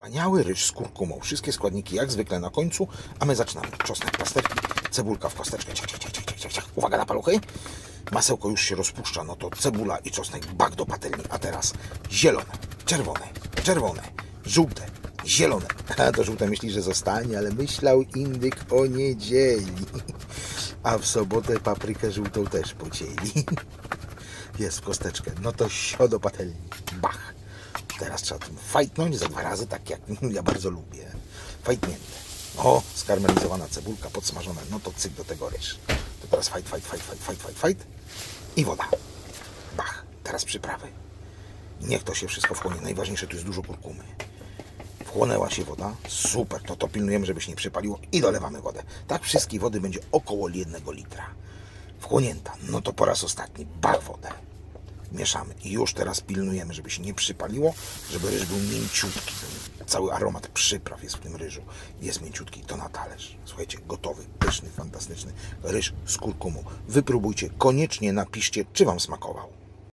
Wspaniały ryż z kurkumą. Wszystkie składniki jak zwykle na końcu, a my zaczynamy. Czosnek, plasterki, cebulka w kosteczkę. Ciach, ciach, ciach, ciach, ciach. Uwaga na paluchy. Masełko już się rozpuszcza, no to cebula i czosnek bak do patelni. A teraz zielone, czerwone, czerwone, żółte, zielone. A to żółte myśli, że zostanie, ale myślał indyk o niedzieli. A w sobotę paprykę żółtą też pocięli. Jest w kosteczkę. No to sio do patelni. Teraz trzeba tym fajtnąć za dwa razy, tak jak ja bardzo lubię. Fajtnięte. O, skarmelizowana cebulka podsmażona. No to cyk do tego ryż. To teraz fajt, fajt, fajt, fajt, fajt, fajt, fajt. I woda. Bach. Teraz przyprawy. Niech to się wszystko wchłonie. Najważniejsze tu jest dużo kurkumy. Wchłonęła się woda. Super. To to pilnujemy, żeby się nie przypaliło. I dolewamy wodę. Tak wszystkiej wody będzie około jednego litra. Wchłonięta. No to po raz ostatni. Bach wodę mieszamy. I już teraz pilnujemy, żeby się nie przypaliło, żeby ryż był mięciutki. Cały aromat przypraw jest w tym ryżu. Jest mięciutki. To na talerz. Słuchajcie, gotowy, pyszny, fantastyczny ryż z kurkumą. Wypróbujcie. Koniecznie napiszcie, czy Wam smakował.